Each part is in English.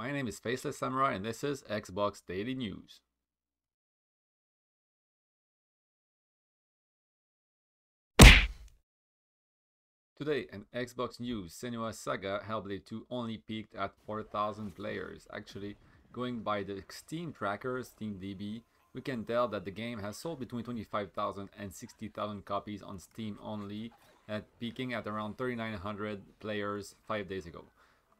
My name is Faceless Samurai and this is Xbox Daily News. Today in Xbox News, Senua's Saga Hellblade 2 only peaked at 4,000 players. Actually, going by the Steam tracker, SteamDB, we can tell that the game has sold between 25,000 and 60,000 copies on Steam only, at peaking at around 3,900 players 5 days ago.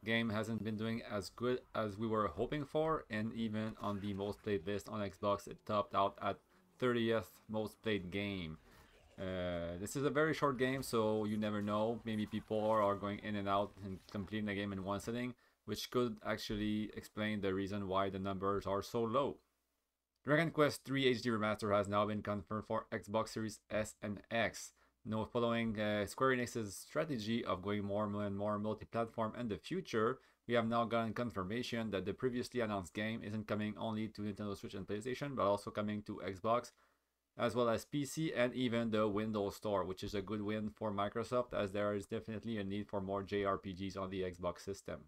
Game hasn't been doing as good as we were hoping for, and even on the most played list on Xbox, it topped out at 30th most played game. Uh, this is a very short game, so you never know. Maybe people are going in and out and completing the game in one sitting, which could actually explain the reason why the numbers are so low. Dragon Quest III HD Remaster has now been confirmed for Xbox Series S and X. Now, following uh, Square Enix's strategy of going more and more multi-platform in the future, we have now gotten confirmation that the previously announced game isn't coming only to Nintendo Switch and PlayStation, but also coming to Xbox, as well as PC and even the Windows Store, which is a good win for Microsoft as there is definitely a need for more JRPGs on the Xbox system.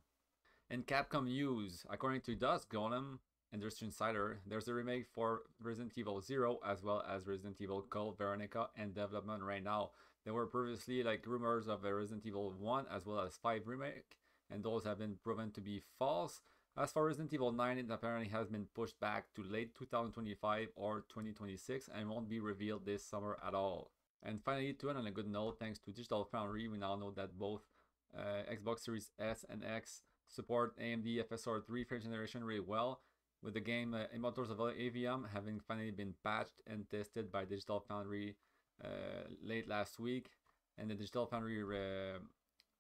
In Capcom news, according to Dusk Golem, Industry Insider, there's a remake for Resident Evil 0 as well as Resident Evil Code Veronica in development right now. There were previously like rumors of a Resident Evil 1 as well as 5 remake and those have been proven to be false. As for Resident Evil 9, it apparently has been pushed back to late 2025 or 2026 and won't be revealed this summer at all. And finally, to end on a good note, thanks to Digital Foundry, we now know that both uh, Xbox Series S and X support AMD FSR 3 first generation really well, with the game uh, Immortals of Aveum having finally been patched and tested by Digital Foundry uh, late last week. And the Digital Foundry uh,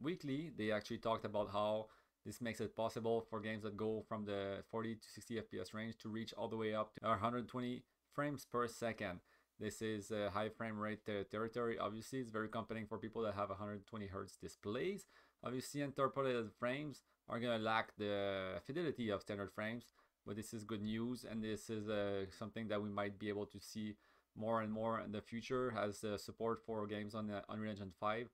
weekly, they actually talked about how this makes it possible for games that go from the 40 to 60 FPS range to reach all the way up to 120 frames per second. This is a high frame rate uh, territory. Obviously, it's very comforting for people that have 120 Hz displays. Obviously, interpolated frames are going to lack the fidelity of standard frames, but this is good news, and this is uh, something that we might be able to see more and more in the future as uh, support for games on uh, Unreal Engine 5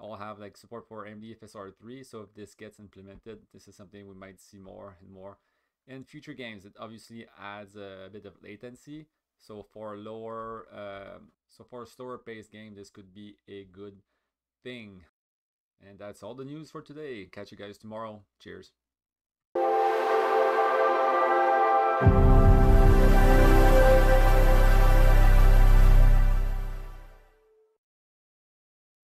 all have like support for AMD FSR 3 so if this gets implemented this is something we might see more and more. In future games it obviously adds a bit of latency. So for a lower um, so for a slower paced game this could be a good thing. And that's all the news for today. Catch you guys tomorrow. Cheers